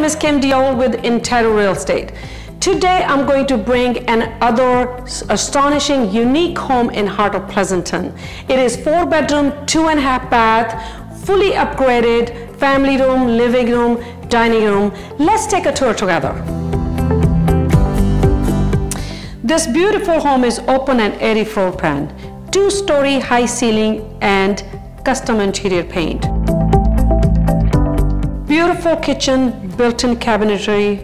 name is Kim Deol with Intero Real Estate. Today I'm going to bring another astonishing, unique home in heart of Pleasanton. It is four bedroom, two and a half bath, fully upgraded, family room, living room, dining room. Let's take a tour together. This beautiful home is open and airy floor plan, two-story high ceiling and custom interior paint. Beautiful kitchen, built-in cabinetry,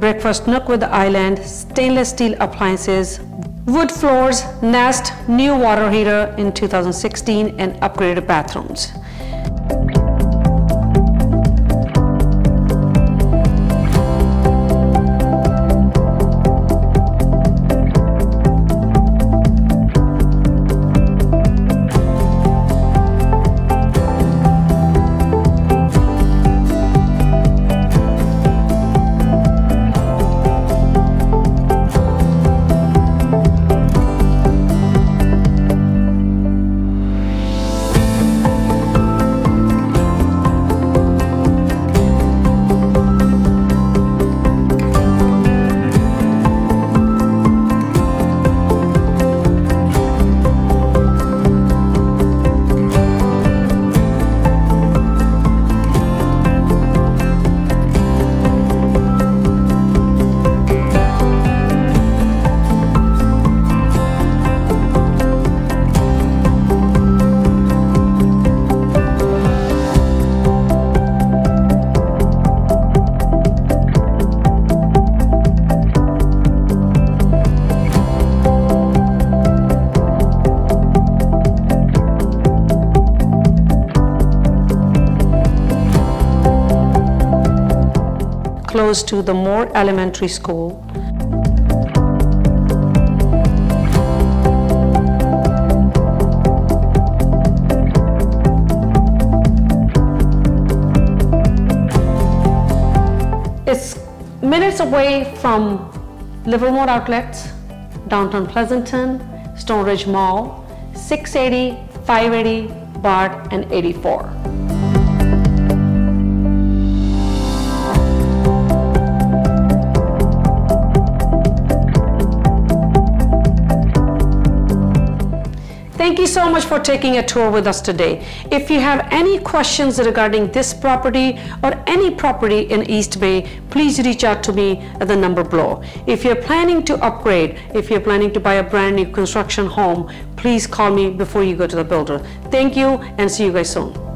breakfast nook with island, stainless steel appliances, wood floors, Nest, new water heater in 2016 and upgraded bathrooms. Close to the Mohr Elementary School. It's minutes away from Livermore Outlets, downtown Pleasanton, Stoneridge Mall, 680, 580, BART, and 84. Thank you so much for taking a tour with us today. If you have any questions regarding this property or any property in East Bay, please reach out to me at the number below. If you're planning to upgrade, if you're planning to buy a brand new construction home, please call me before you go to the builder. Thank you and see you guys soon.